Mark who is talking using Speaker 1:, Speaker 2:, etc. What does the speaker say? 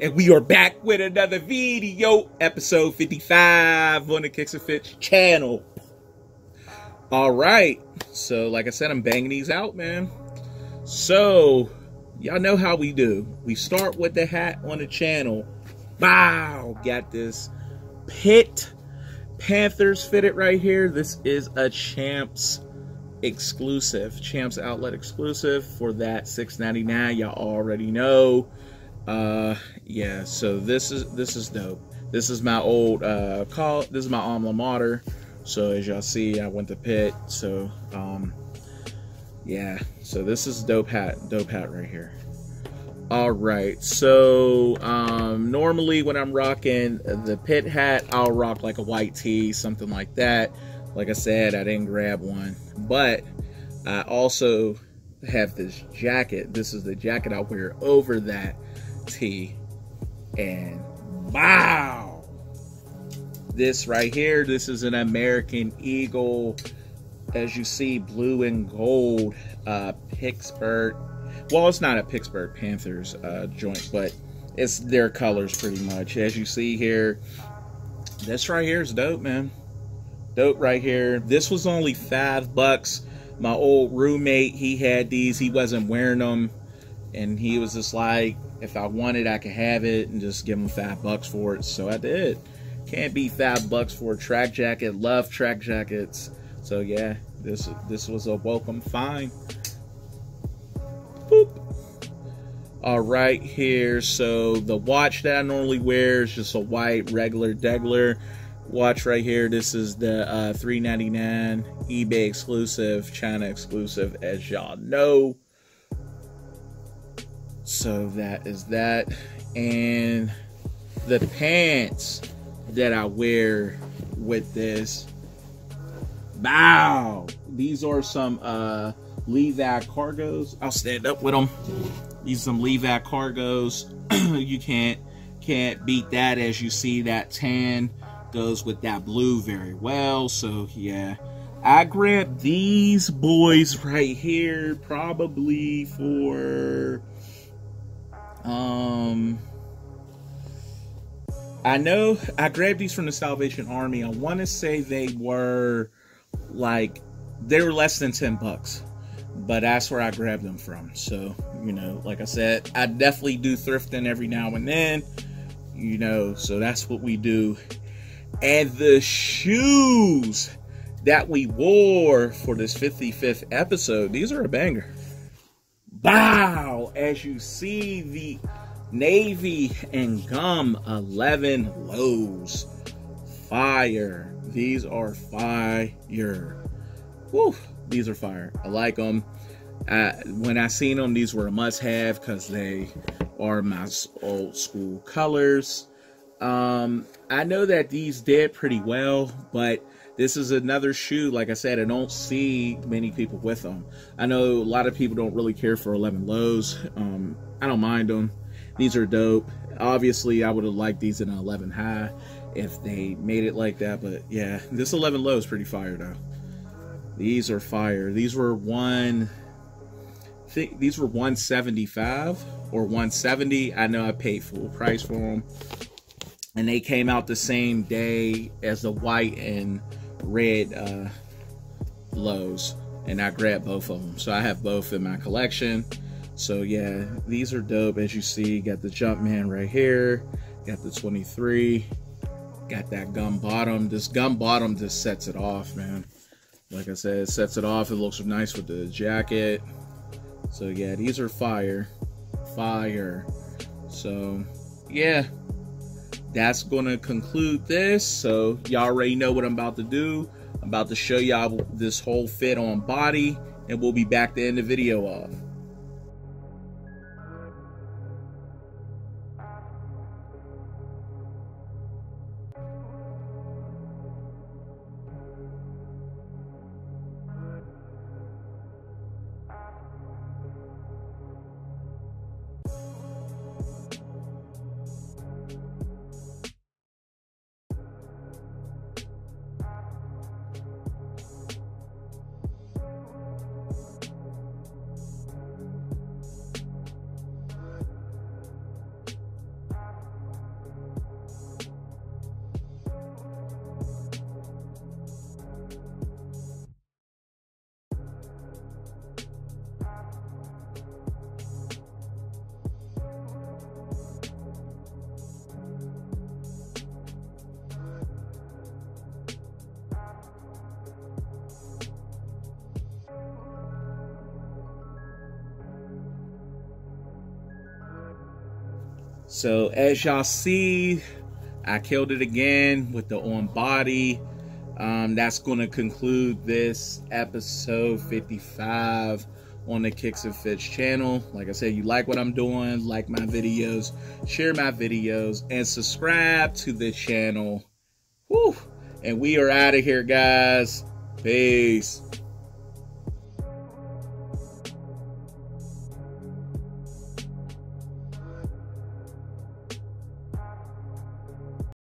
Speaker 1: and we are back with another video, episode 55 on the Kicks and Fits channel. All right, so like I said, I'm banging these out, man. So, y'all know how we do. We start with the hat on the channel. Wow, got this Pitt Panthers fitted right here. This is a Champs exclusive, Champs Outlet exclusive for that 6.99. Y'all already know. Uh, yeah. So this is this is dope. This is my old uh call. This is my alma mater. So as y'all see, I went to Pitt. So um, yeah. So this is dope hat. Dope hat right here. All right. So um, normally when I'm rocking the Pitt hat, I'll rock like a white tee, something like that. Like I said, I didn't grab one, but I also have this jacket. This is the jacket I wear over that tee. And wow! This right here, this is an American Eagle, as you see, blue and gold uh, Pittsburgh. Well, it's not a Pittsburgh Panthers uh, joint, but it's their colors pretty much. As you see here, this right here is dope, man. Dope right here. This was only five bucks. My old roommate, he had these. He wasn't wearing them. And he was just like, if I wanted, I could have it and just give them five bucks for it. So I did. Can't be five bucks for a track jacket. Love track jackets. So yeah, this this was a welcome find. Boop. All right, here. So the watch that I normally wear is just a white regular Degler watch right here. This is the uh, 399 eBay exclusive, China exclusive, as y'all know. So that is that. And the pants that I wear with this. Wow. These are some uh, Levi cargos. I'll stand up with them. These are some Levi cargos. you can't can't beat that as you see that tan goes with that blue very well. So yeah. I grabbed these boys right here probably for um, I know I grabbed these from the Salvation Army. I want to say they were like they were less than ten bucks, but that's where I grabbed them from. So you know, like I said, I definitely do thrifting every now and then. You know, so that's what we do. And the shoes that we wore for this 55th episode, these are a banger. Bow! As you see the Navy and Gum 11 lows. Fire. These are fire. Woo! These are fire. I like them. When I seen them, these were a must-have because they are my old school colors. Um, I know that these did pretty well, but this is another shoe, like I said, I don't see many people with them. I know a lot of people don't really care for 11 lows. Um, I don't mind them. These are dope. Obviously, I would have liked these in an 11 high if they made it like that, but yeah, this 11 low is pretty fire though. These are fire. These were one, I think these were 175 or 170. I know I paid full price for them. And they came out the same day as the white and red uh, lows, and I grabbed both of them. So I have both in my collection. So yeah, these are dope. As you see, got the Jumpman right here, got the 23, got that gum bottom. This gum bottom just sets it off, man. Like I said, it sets it off. It looks nice with the jacket. So yeah, these are fire, fire. So yeah, that's going to conclude this. So y'all already know what I'm about to do. I'm about to show y'all this whole fit on body and we'll be back to end the video off. So as y'all see, I killed it again with the on body. Um, that's going to conclude this episode 55 on the Kicks and Fits channel. Like I said, you like what I'm doing, like my videos, share my videos, and subscribe to the channel. Woo! And we are out of here, guys. Peace.